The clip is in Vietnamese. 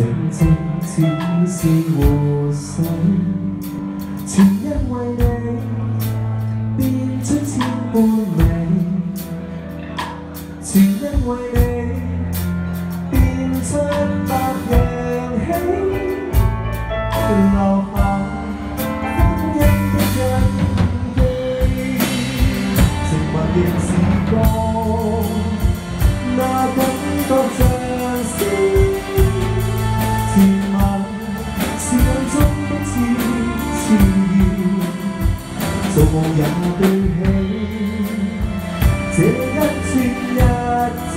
静静似是和水，全因为你变出千般美，全因为你变出百样喜，留下欢欣的印记，情怀仍是 做梦也对起这一串日子